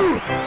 Ugh!